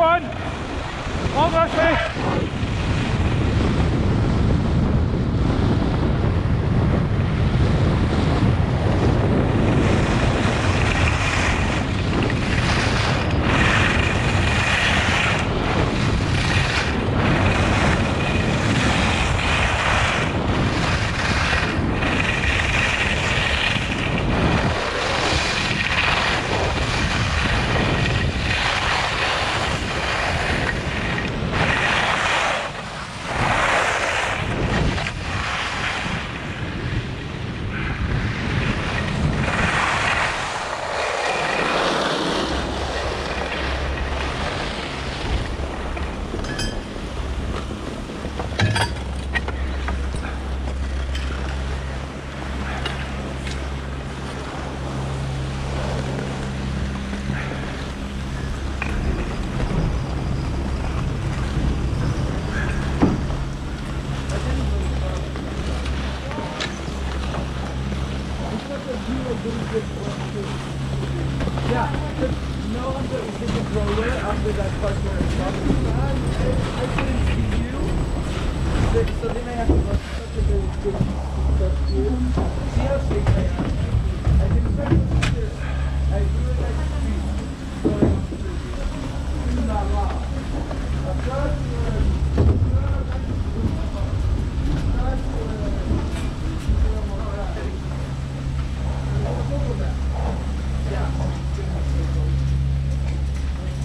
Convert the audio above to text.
one. One last bit. Yeah, no, one's going to grow it after that first one.